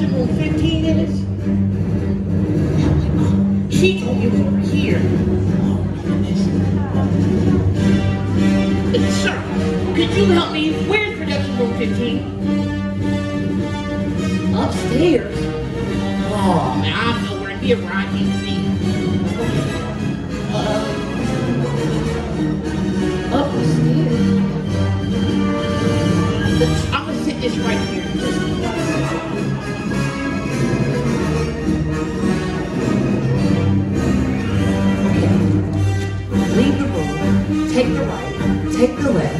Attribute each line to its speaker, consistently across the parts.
Speaker 1: people 15 take the
Speaker 2: lid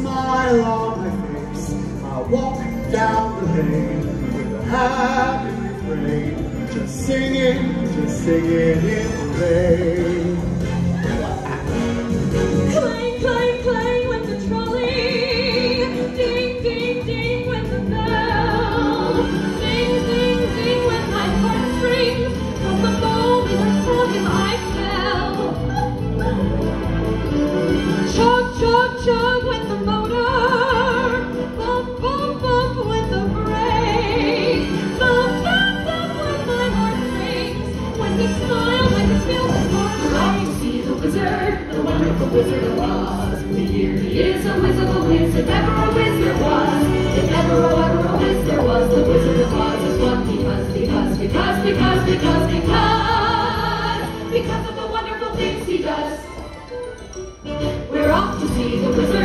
Speaker 2: smile on my face. I walk down the lane with a happy refrain, just singing, just singing in the rain.
Speaker 3: wizard was. The year is a wizard, whimsical whiz, if ever a wizard was. If ever, oh, ever a whiz there was, the wizard of Oz is one because, because, because, because, because, because, because of the wonderful things he does. We're off to see the wizard.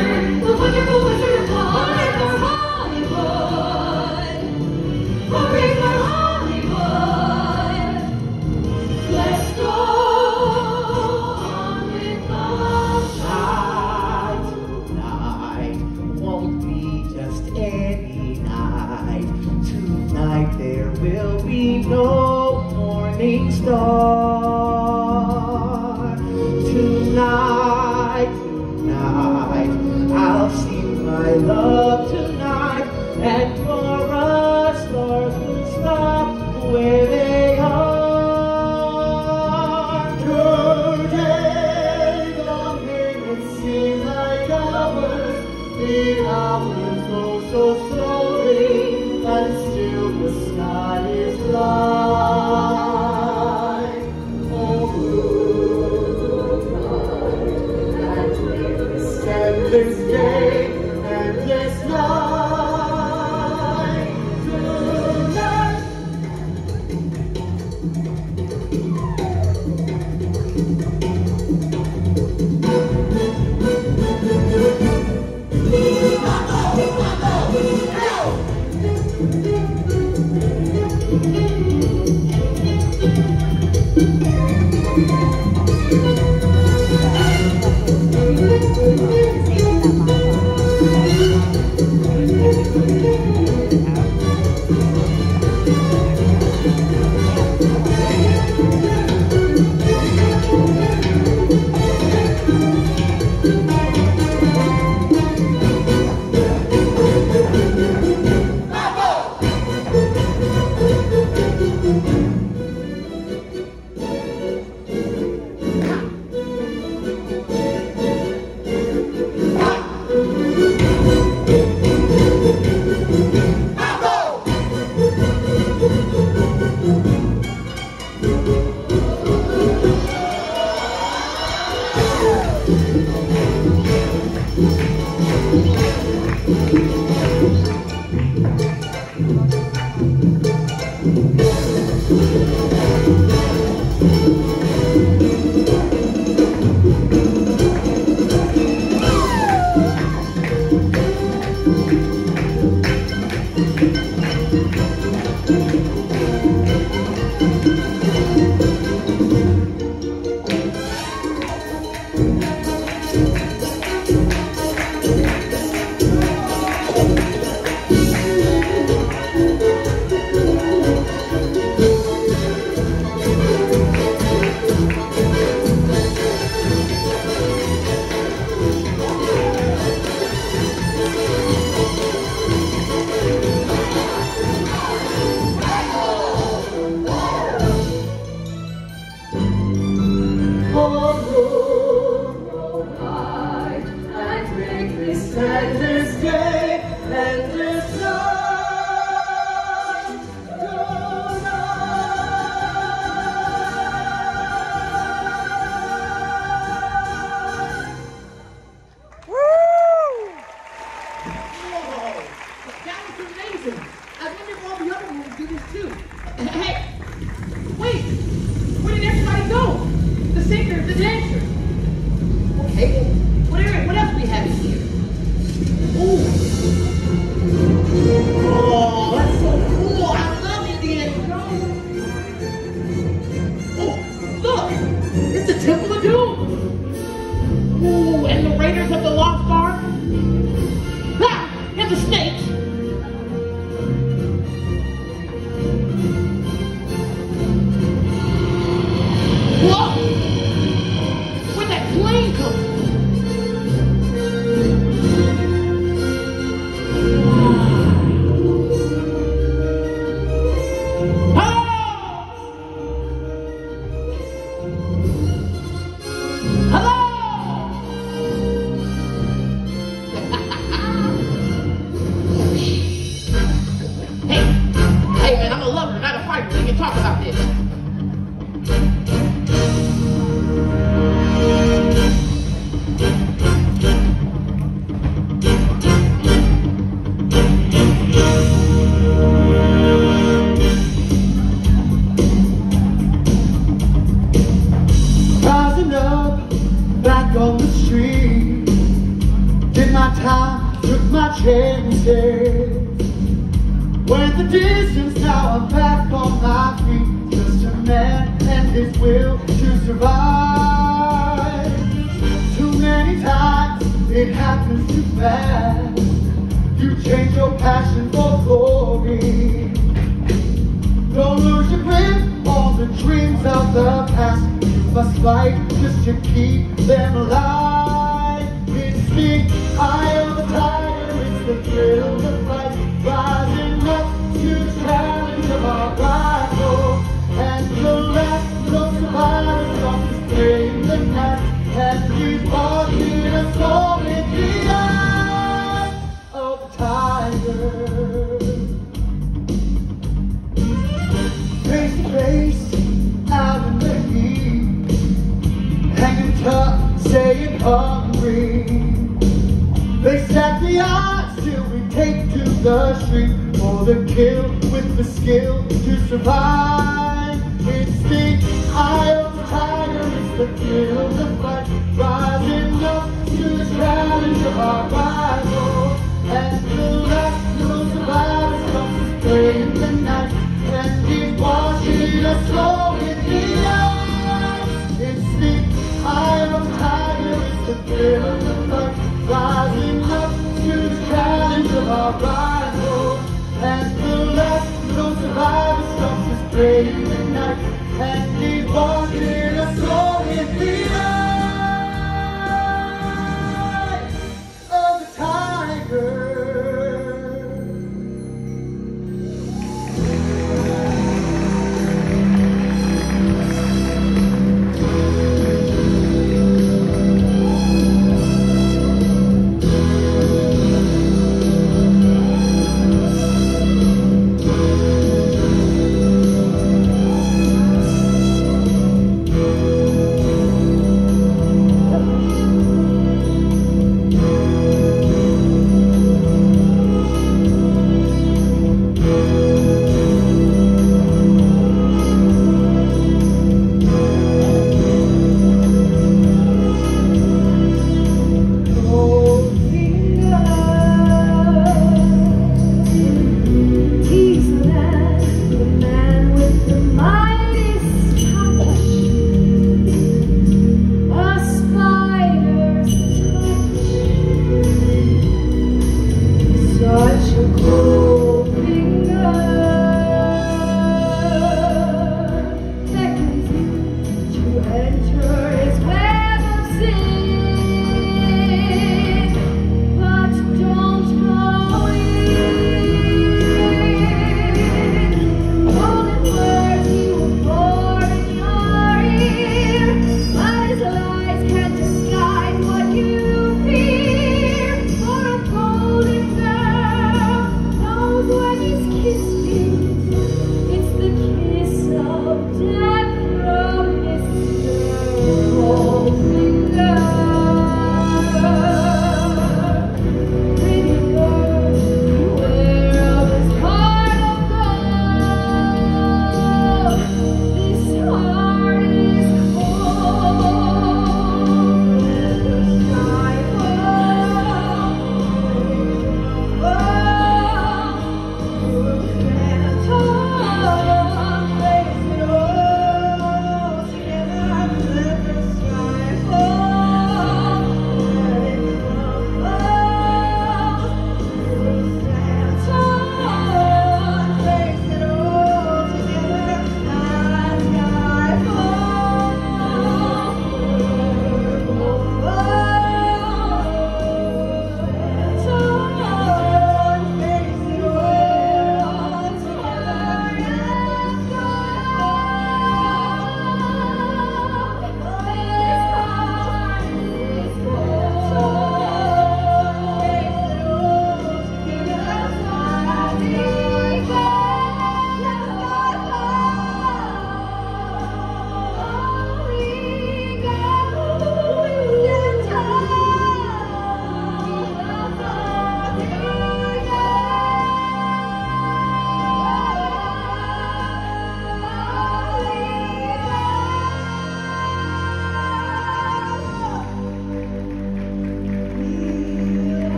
Speaker 2: Up, back on the street. Did my time, took my chances. Went the distance, now I'm back on my feet. Just a man and his will to survive. Too many times it happens too fast. You change your passion for glory. Don't lose your grip on the dreams of the past. Must fight just to keep them alive. It's the eye of the tiger, it's the thrill of the fight. Rising up to the challenge of our rival. And the last of survivors of this brave the night. And we've watching us all in the eye of the tiger. face to face, tough, staying hungry. They stack the odds till we take to the street for the kill with the skill to survive. It's the eye of the tiger, it's the thrill of the fight, rising up to the challenge of our rival. Tiger, it's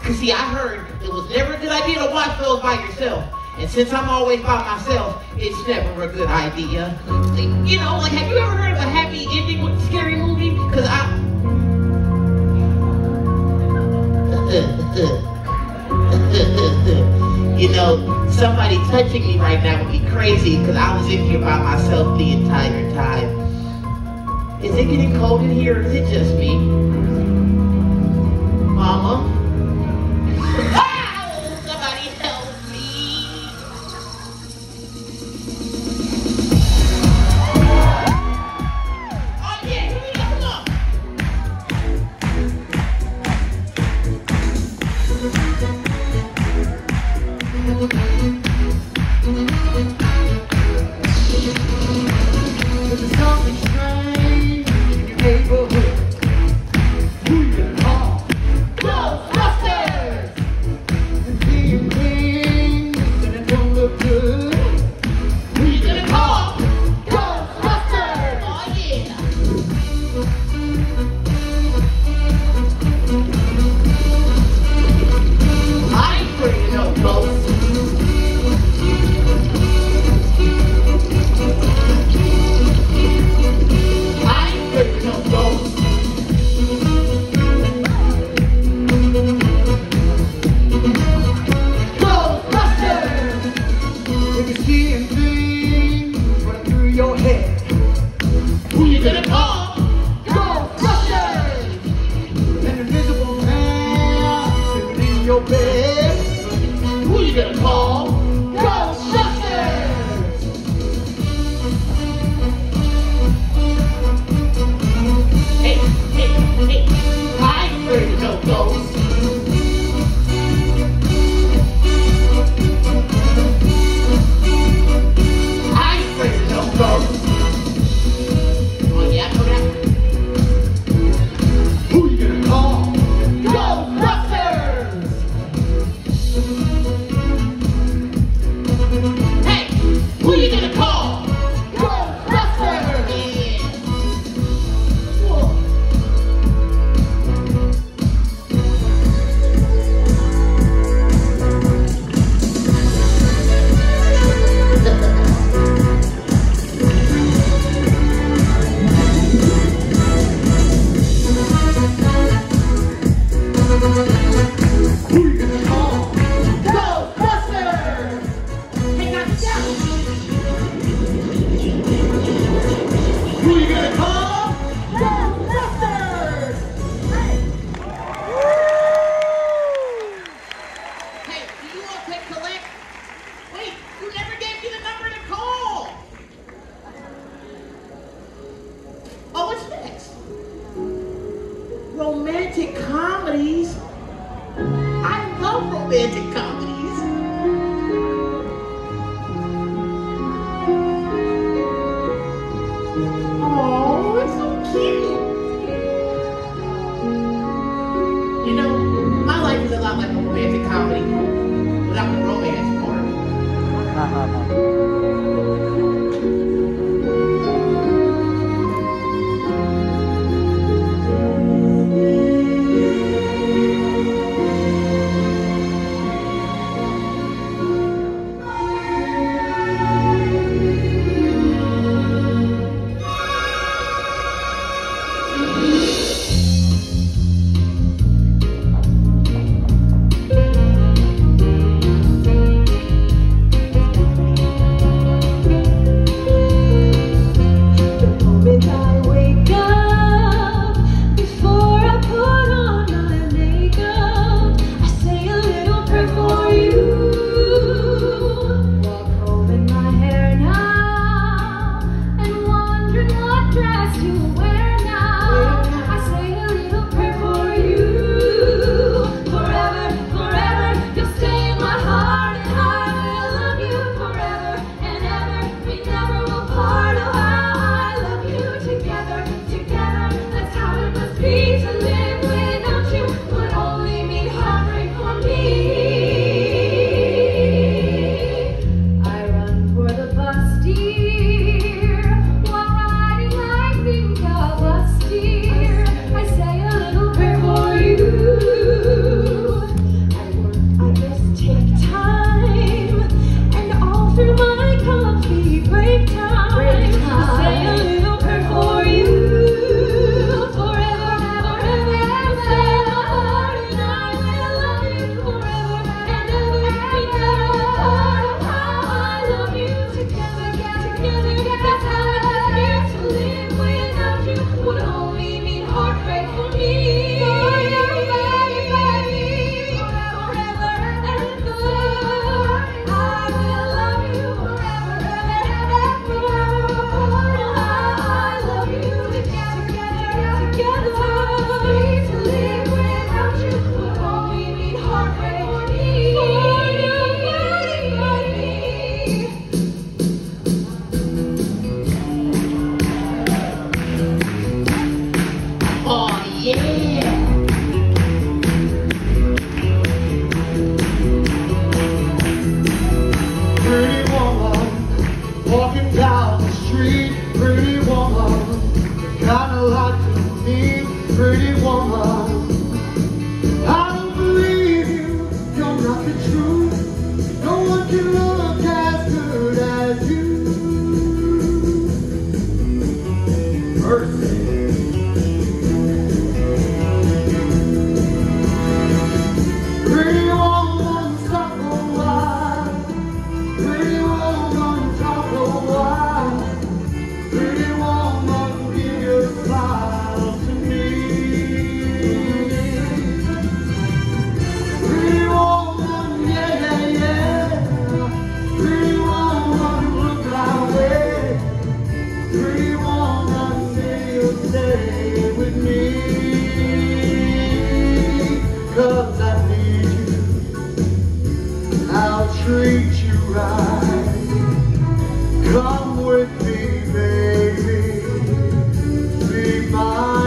Speaker 1: Cause see, I heard it was never a good idea to watch those by yourself. And since I'm always by myself, it's never a good idea. You know, like, have you ever heard of a happy ending with a scary movie? Cause I... you know, somebody touching me right now would be crazy because I was in here by myself the entire time. Is it getting cold in here or is it just me? Mama? Part.
Speaker 3: The Oh, me,
Speaker 2: baby. Be mine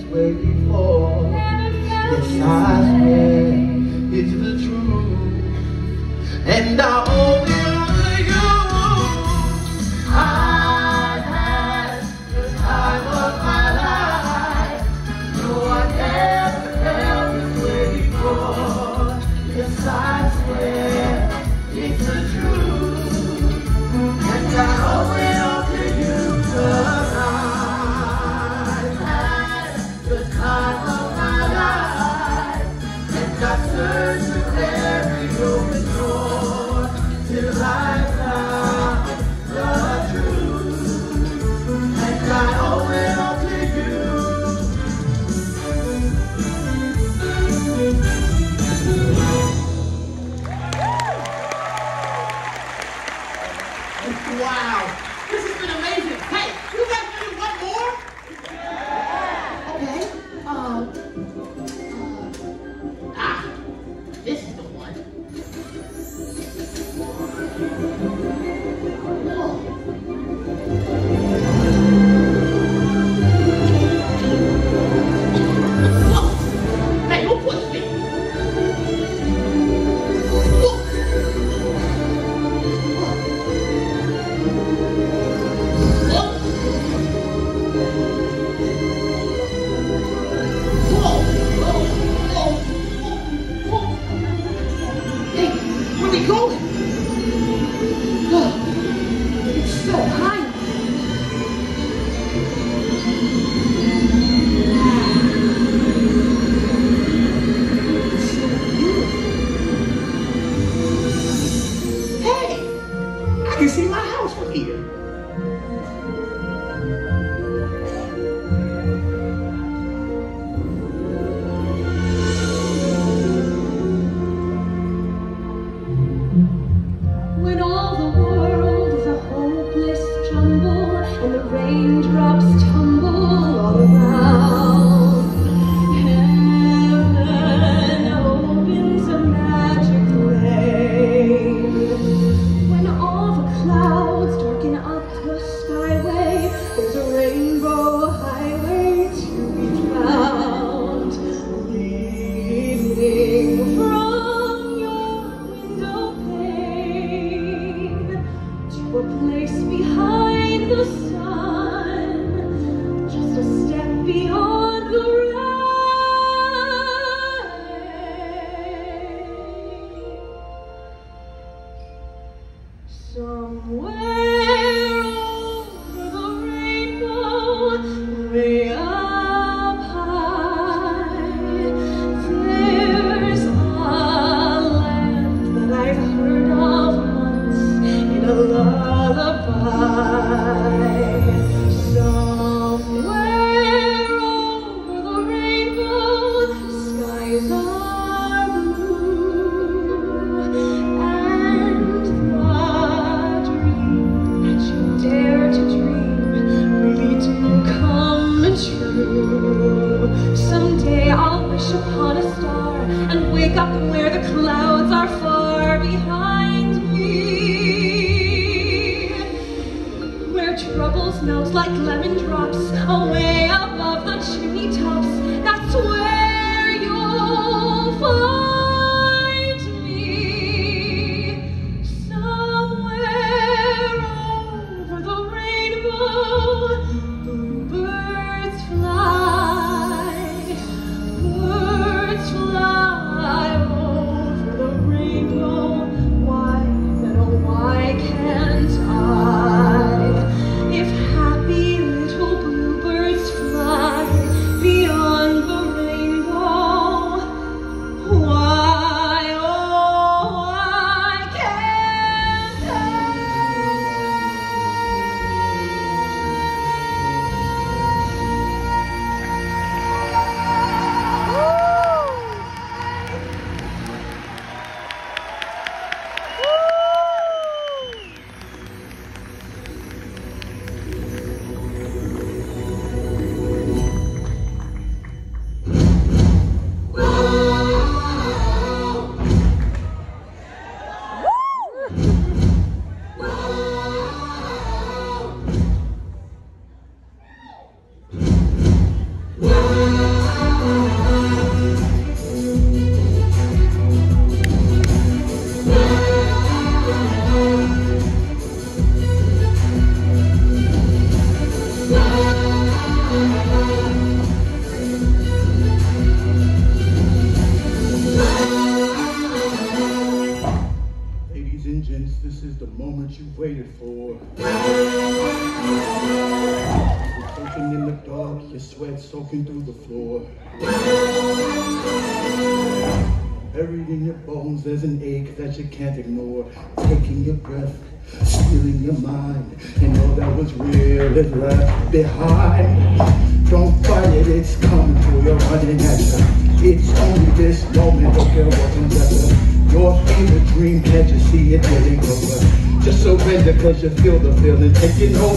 Speaker 2: this
Speaker 3: way before.
Speaker 2: Yes, I swear
Speaker 4: wake up where the clouds are far behind me. Where troubles melt like lemon drops away above the chimney
Speaker 3: top.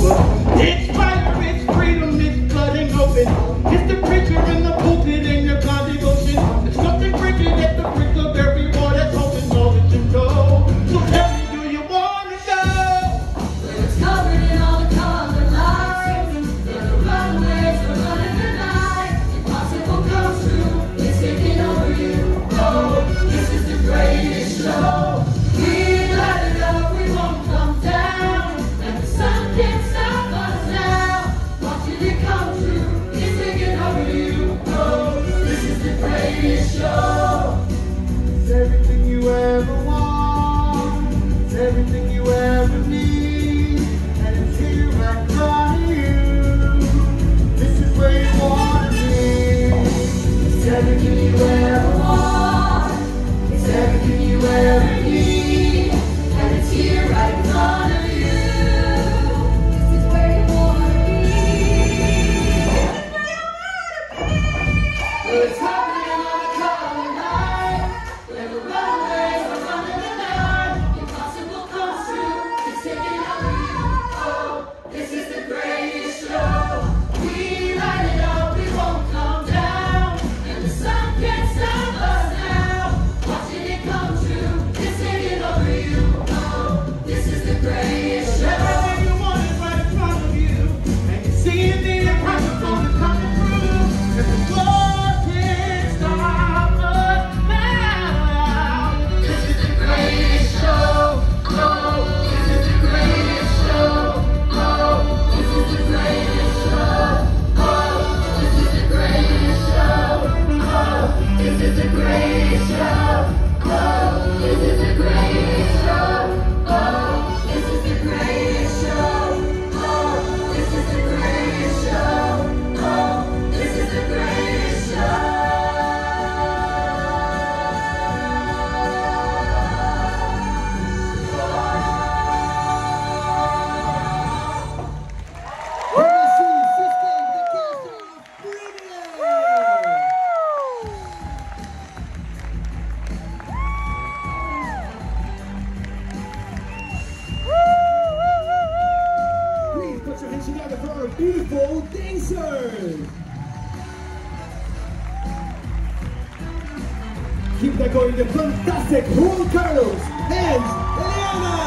Speaker 3: It's fire, it's freedom, it's blood and open. It's the preacher in the
Speaker 5: They're going to fantastic Juan Carlos and Eliana!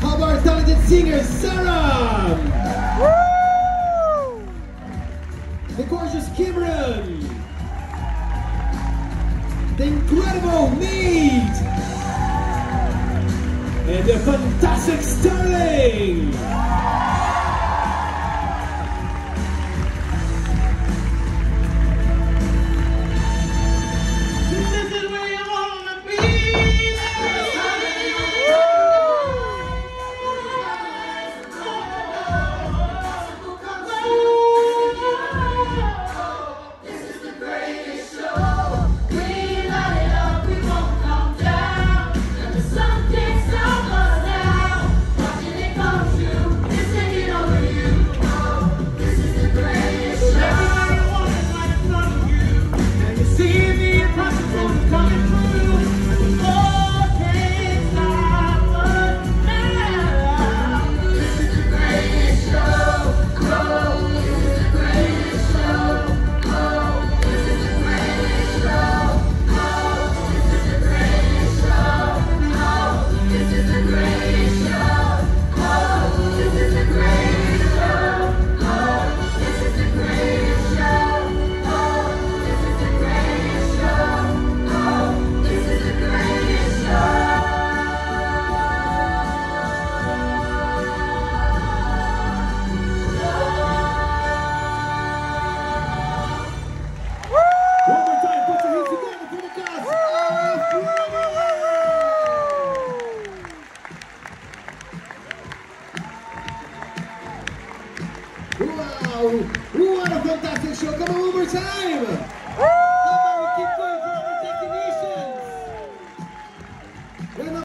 Speaker 5: How about talented singer Sarah? The gorgeous Cameron! The incredible Nate! And the fantastic Sterling!